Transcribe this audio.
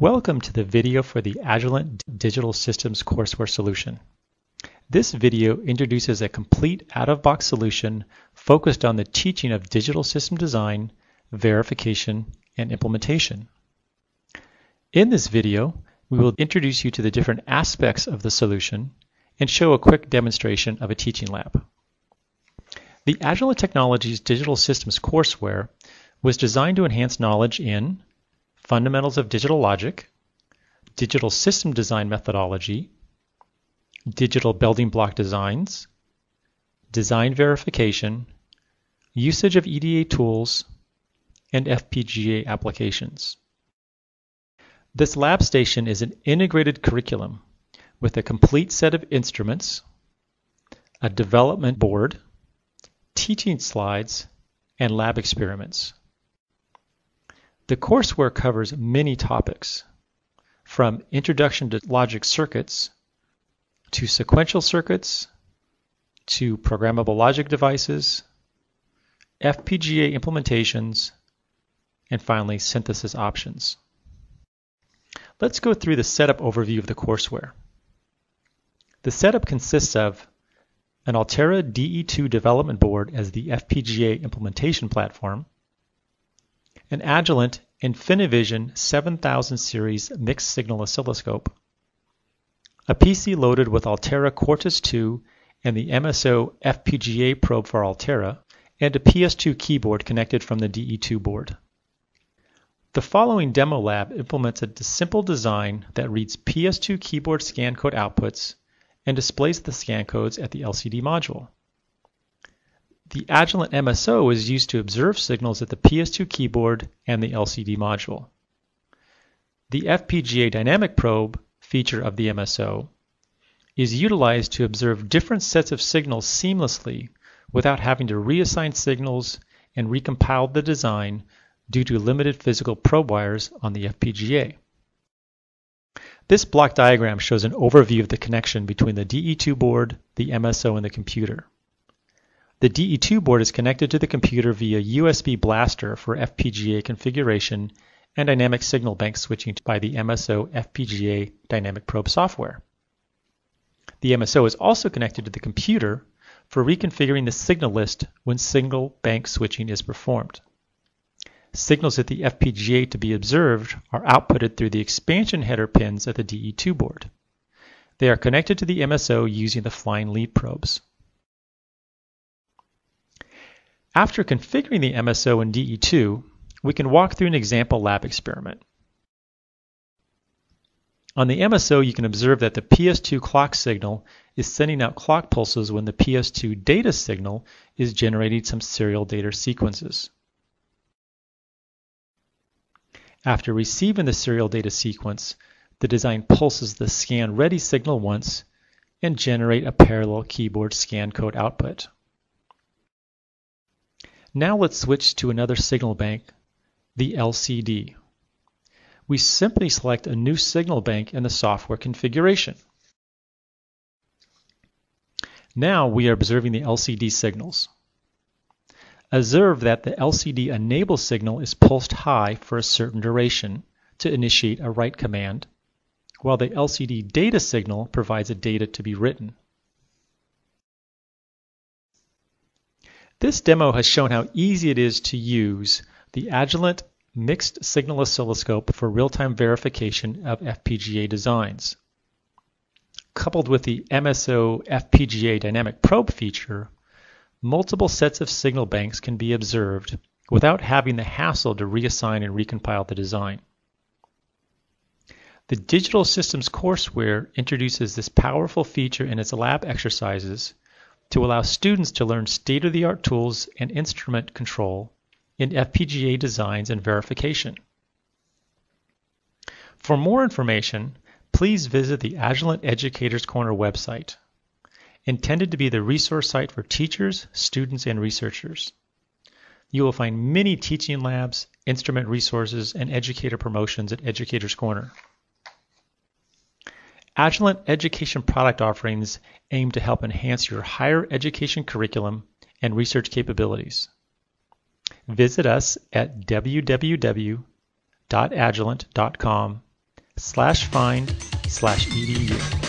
Welcome to the video for the Agilent Digital Systems courseware solution. This video introduces a complete out-of-box solution focused on the teaching of digital system design, verification, and implementation. In this video, we will introduce you to the different aspects of the solution and show a quick demonstration of a teaching lab. The Agilent Technologies Digital Systems courseware was designed to enhance knowledge in fundamentals of digital logic, digital system design methodology, digital building block designs, design verification, usage of EDA tools, and FPGA applications. This lab station is an integrated curriculum with a complete set of instruments, a development board, teaching slides, and lab experiments. The courseware covers many topics, from Introduction to Logic Circuits to sequential circuits to programmable logic devices, FPGA implementations, and finally synthesis options. Let's go through the setup overview of the courseware. The setup consists of an Altera DE2 development board as the FPGA implementation platform, an Agilent InfiniiVision 7000 series mixed signal oscilloscope, a PC loaded with Altera Quartus 2 and the MSO FPGA probe for Altera, and a PS2 keyboard connected from the DE2 board. The following demo lab implements a simple design that reads PS2 keyboard scan code outputs and displays the scan codes at the LCD module. The Agilent MSO is used to observe signals at the PS2 keyboard and the LCD module. The FPGA dynamic probe feature of the MSO is utilized to observe different sets of signals seamlessly without having to reassign signals and recompile the design due to limited physical probe wires on the FPGA. This block diagram shows an overview of the connection between the DE2 board, the MSO, and the computer. The DE2 board is connected to the computer via USB blaster for FPGA configuration and dynamic signal bank switching by the MSO FPGA dynamic probe software. The MSO is also connected to the computer for reconfiguring the signal list when signal bank switching is performed. Signals at the FPGA to be observed are outputted through the expansion header pins at the DE2 board. They are connected to the MSO using the flying lead probes. After configuring the MSO in DE2, we can walk through an example lab experiment. On the MSO, you can observe that the PS2 clock signal is sending out clock pulses when the PS2 data signal is generating some serial data sequences. After receiving the serial data sequence, the design pulses the scan ready signal once and generate a parallel keyboard scan code output. Now let's switch to another signal bank, the LCD. We simply select a new signal bank in the software configuration. Now we are observing the LCD signals. Observe that the LCD enable signal is pulsed high for a certain duration to initiate a write command, while the LCD data signal provides a data to be written. This demo has shown how easy it is to use the Agilent Mixed Signal Oscilloscope for real-time verification of FPGA designs. Coupled with the MSO FPGA Dynamic Probe feature, multiple sets of signal banks can be observed without having the hassle to reassign and recompile the design. The Digital Systems courseware introduces this powerful feature in its lab exercises to allow students to learn state-of-the-art tools and instrument control in FPGA designs and verification. For more information, please visit the Agilent Educators Corner website, intended to be the resource site for teachers, students, and researchers. You will find many teaching labs, instrument resources, and educator promotions at Educators Corner. Agilent education product offerings aim to help enhance your higher education curriculum and research capabilities. Visit us at www.agilent.com slash find slash edu.